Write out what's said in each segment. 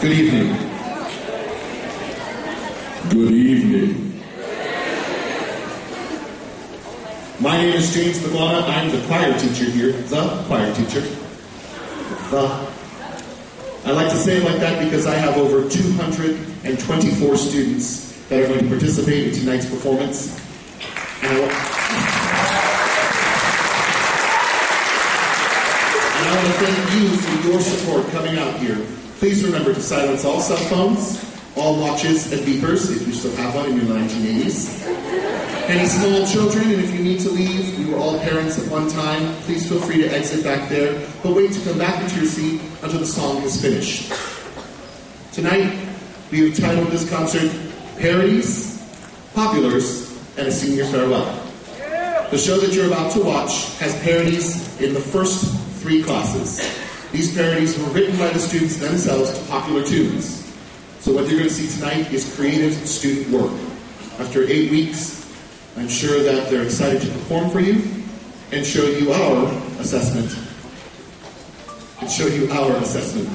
Good evening. Good evening. My name is James Laguana. I'm the choir teacher here. The choir teacher. The. I like to say it like that because I have over 224 students that are going to participate in tonight's performance. And I want to thank you for your support coming out here. Please remember to silence all cell phones, all watches and beepers, if you still have one in your 1980s. Any small children, and if you need to leave, we were all parents at one time, please feel free to exit back there, but wait to come back into your seat until the song is finished. Tonight, we have titled this concert Parodies, Populars, and a Senior Farewell. The show that you're about to watch has parodies in the first three classes. These parodies were written by the students themselves to popular tunes. So what you're going to see tonight is creative student work. After eight weeks, I'm sure that they're excited to perform for you and show you our assessment. And show you our assessment.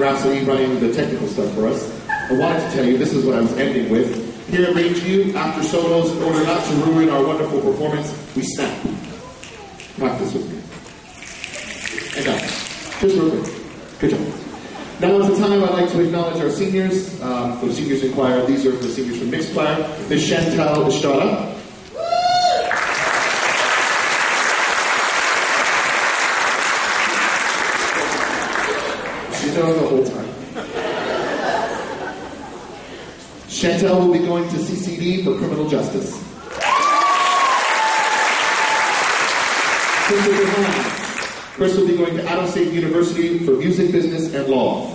Rhapsody running the technical stuff for us. I wanted to tell you, this is what I was ending with. Here at Rangeview, after solos, in order not to ruin our wonderful performance, we snap. Practice with me. And down. Just real quick. Good job. Now is the time I'd like to acknowledge our seniors. Um, for Seniors in Choir, these are the seniors from Mixed Choir. Ms. Chantal Estrada. She's known the whole time. Chantel will be going to CCD for criminal justice. Hahn. Chris will be going to Adams State University for music, business, and law.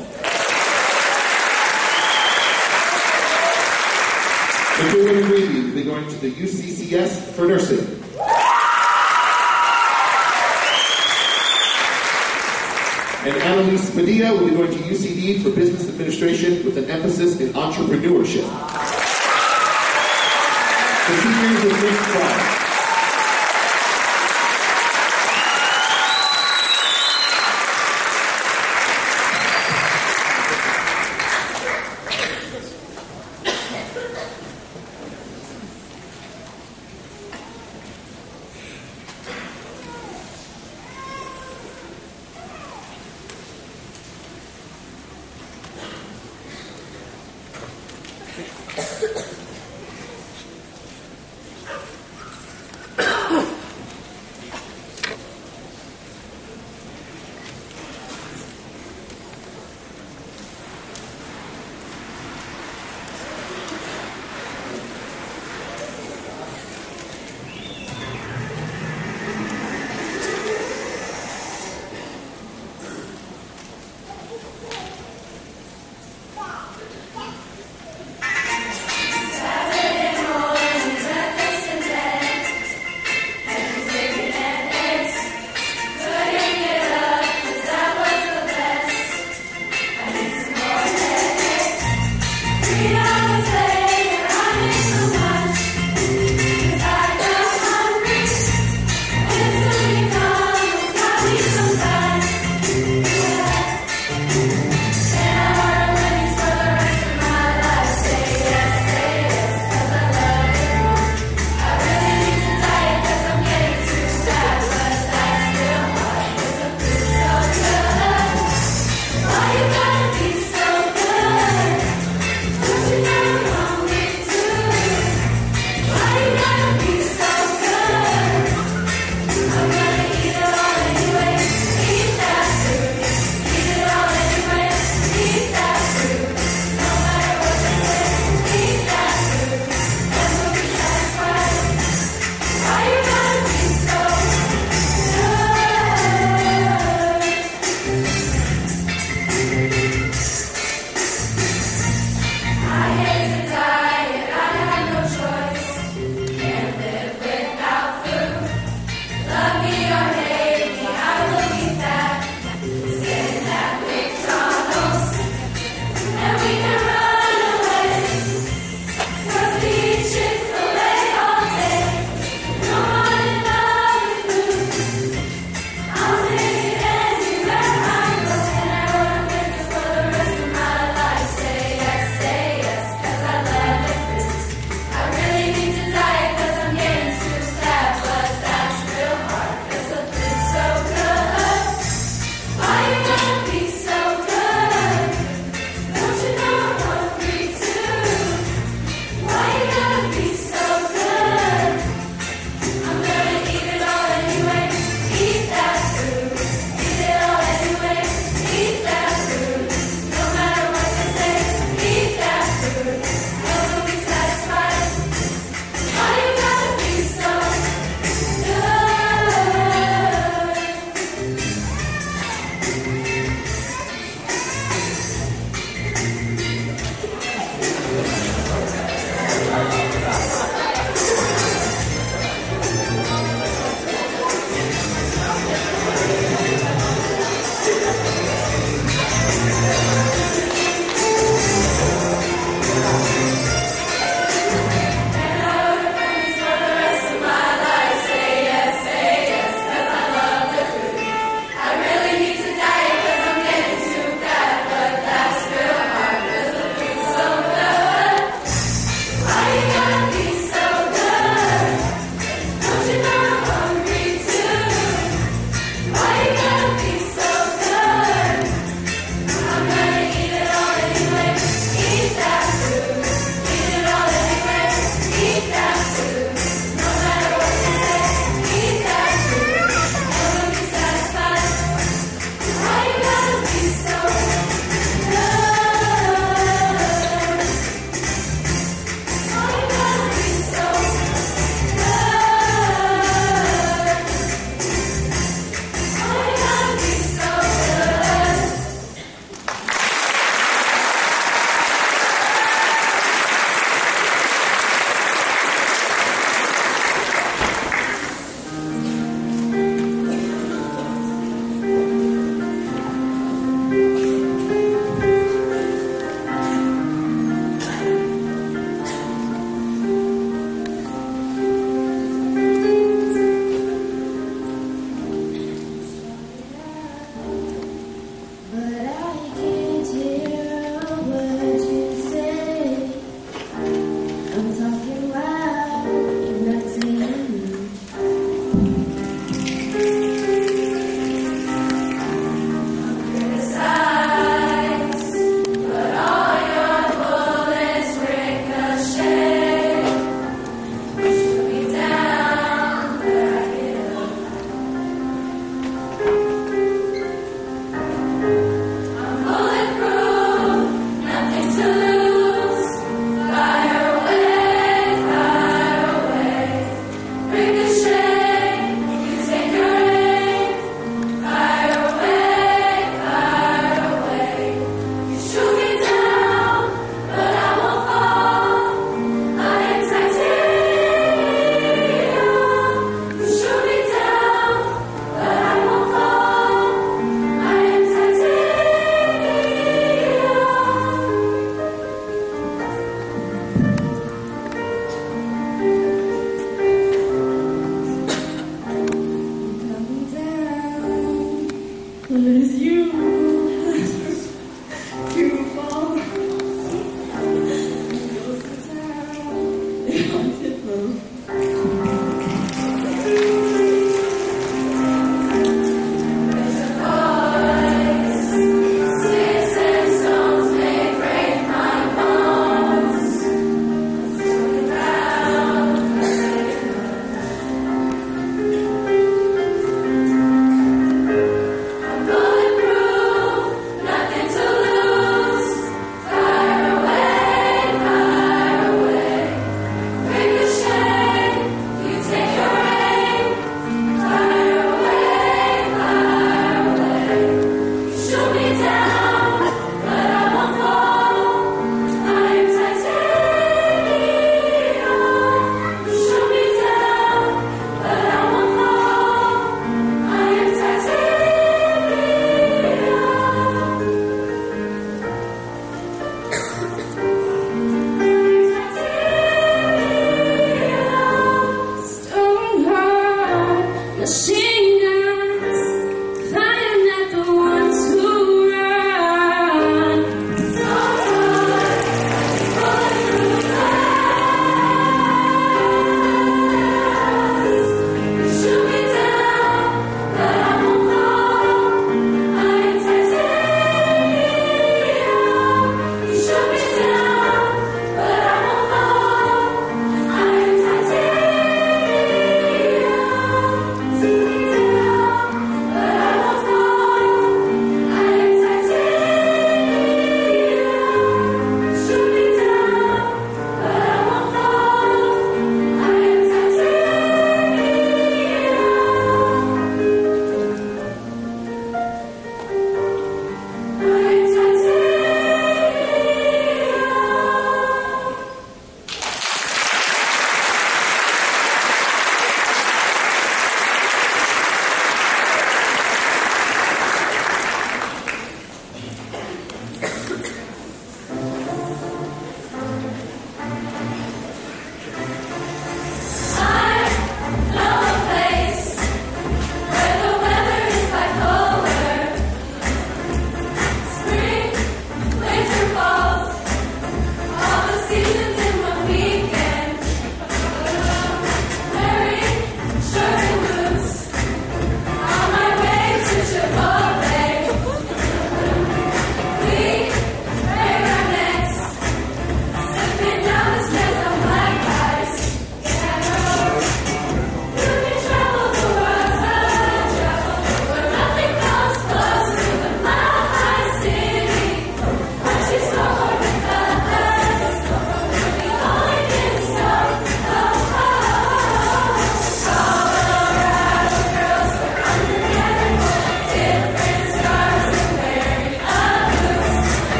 Nicole Greavy will be going to the UCCS for nursing. And Annalise Padilla will be going to UCD for business administration with an emphasis in entrepreneurship.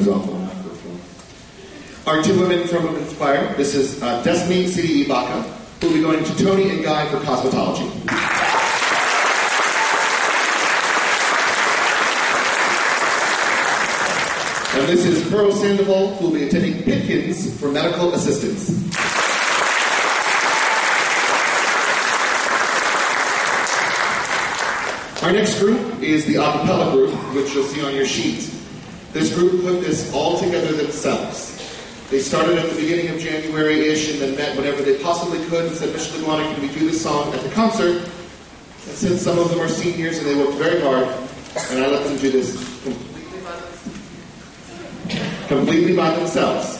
Turns off the microphone. Our two women from Inspire. This is uh, Destiny City Ibaka, who will be going to Toni and Guy for cosmetology. And this is Pearl Sandoval, who will be attending Pickens for medical assistance. Our next group is the acapella group, which you'll see on your sheet. This group put this all together themselves. They started at the beginning of January-ish and then met whenever they possibly could and said, Mr. Laguana, can we do this song at the concert? And since some of them are seniors and they worked very hard, and I let them do this completely by themselves. Completely by themselves.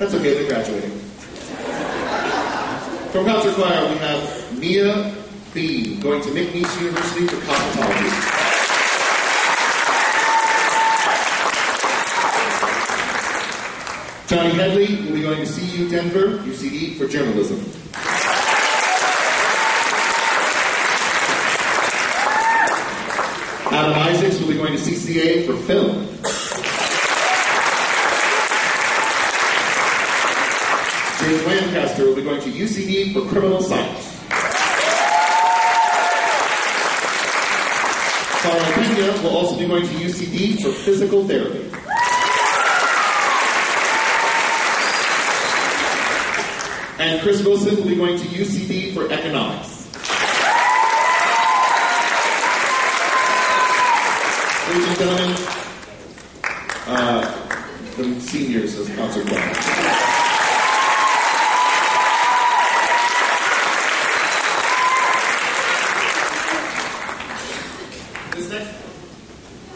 That's okay, they're graduating. From concert choir, we have Mia B, going to McNeese University for cosmetology. Johnny Headley will be going to CU Denver, UCD, for journalism. Adam Isaacs will be going to CCA for film. James Will be going to UCD for criminal science. Carl Pena will also be going to UCD for physical therapy. And Chris Wilson will be going to UCD for economics. Ladies and gentlemen, uh, the seniors as concert choir. This next,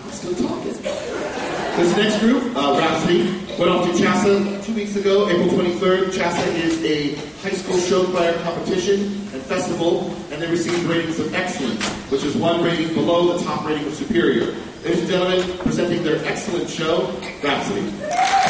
I'm still talking. This next group, uh, Rhapsody, went off to CHASA two weeks ago, April 23rd. CHASA is a high school show choir competition and they received ratings of excellent, which is one rating below the top rating of superior. Ladies and gentlemen, presenting their excellent show, Rhapsody.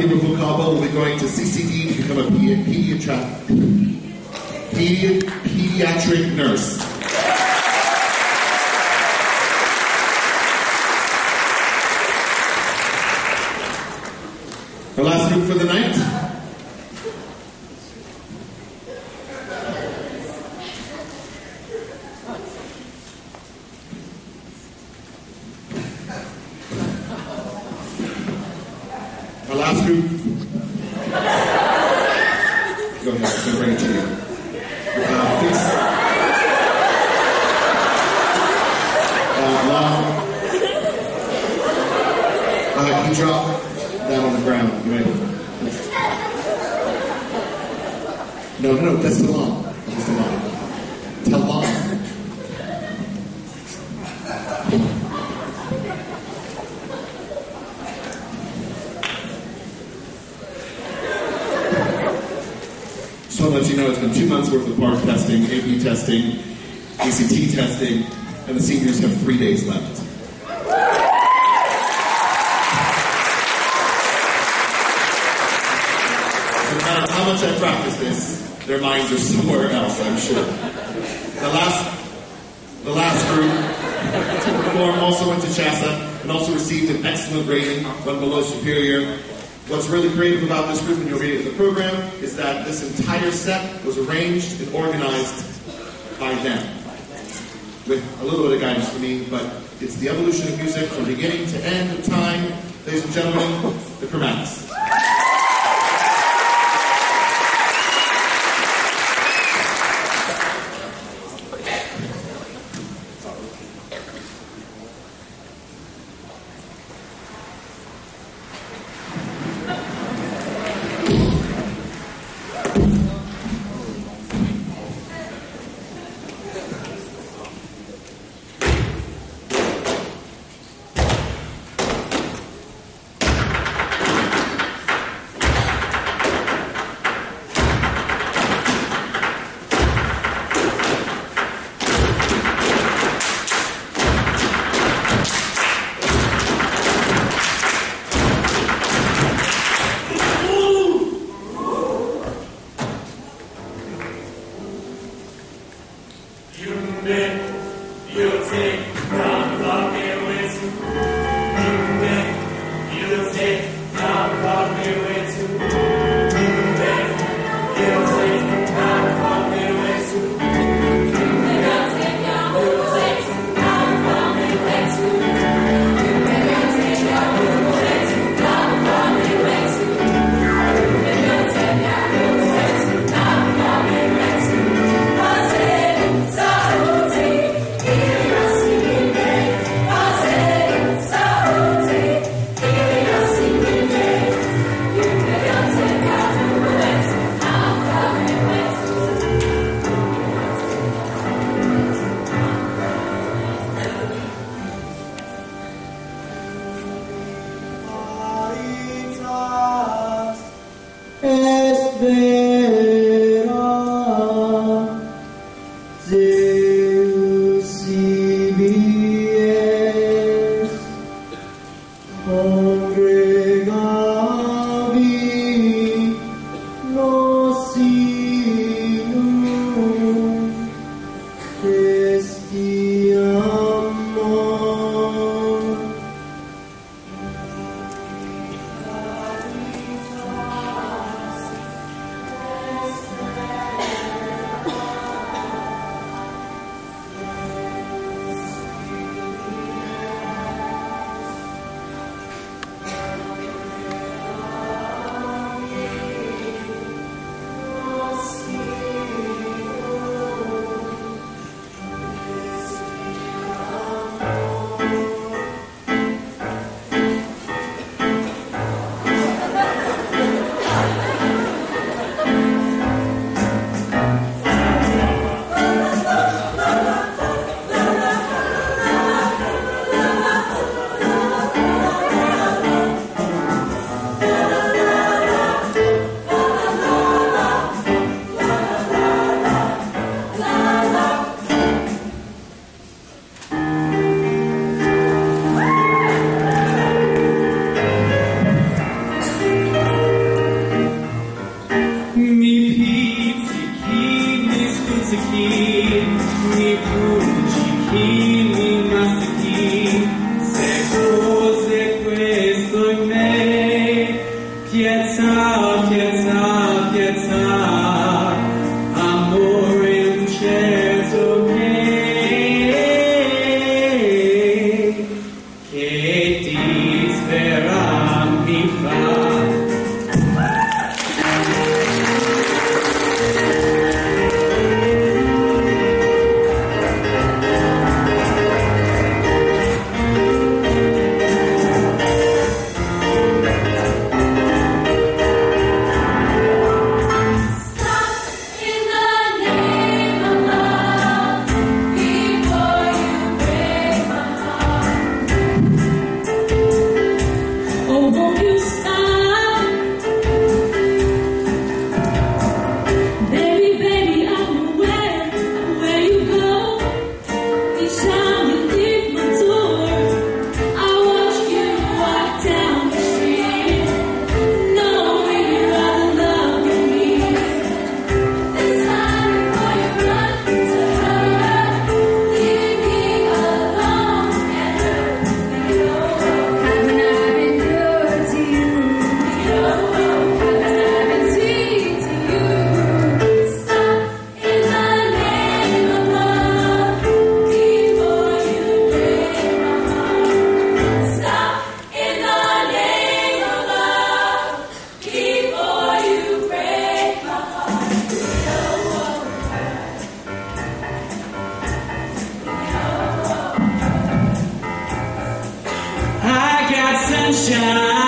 Dr. Mukaba will be going to CCD to become a pediatric, pedi pediatric nurse. The last group for the night sunshine.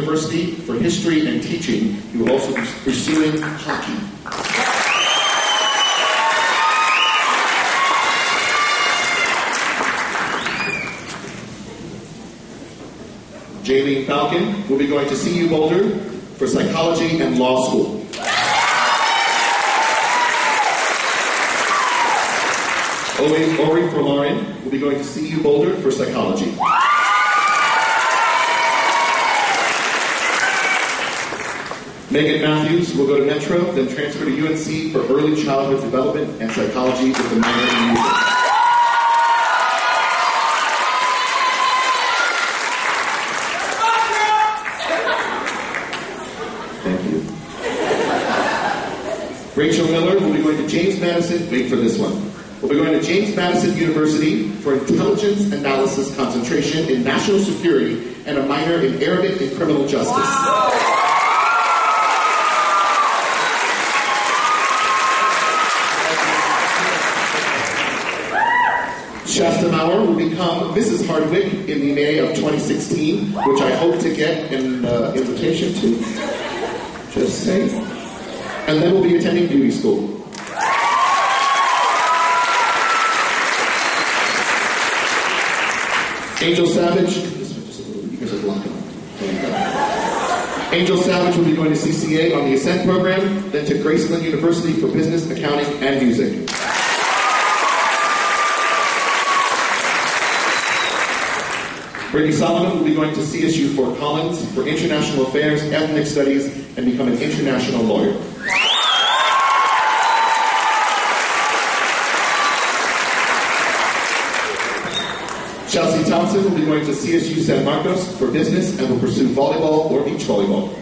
University for history and teaching. He will also be pursuing hockey. Jaylene Falcon will be going to CU Boulder for psychology and law school. Ori Ori Forlarian will be going to CU Boulder for psychology. Megan Matthews will go to Metro, then transfer to UNC for early childhood development and psychology with a minor in music. Thank you. Rachel Miller will be going to James Madison, wait for this one. We'll be going to James Madison University for intelligence analysis concentration in national security and a minor in Arabic and criminal justice. Shasta Maurer will become Mrs. Hardwick in the May of 2016, which I hope to get an uh, invitation to. Just say. And then we'll be attending beauty school. Angel Savage. Angel Savage will be going to CCA on the Ascent program, then to Graceland University for business, accounting, and music. Brittany Solomon will be going to CSU Fort Collins for international affairs, ethnic studies, and become an international lawyer. Chelsea Thompson will be going to CSU San Marcos for business and will pursue volleyball or beach volleyball.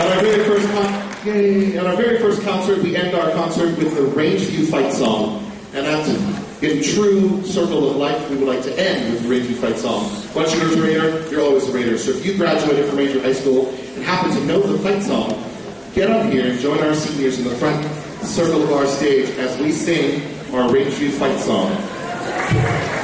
At our very first yay, at our very first concert, we end our concert with the Rangeview Fight Song. And that's in true circle of life, we would like to end with the Rangeview Fight Song. Once you're a Raider, you're always a Raider. So if you graduated from Rangeview High School and happen to know the fight song, get up here and join our seniors in the front circle of our stage as we sing our Rangeview Fight Song.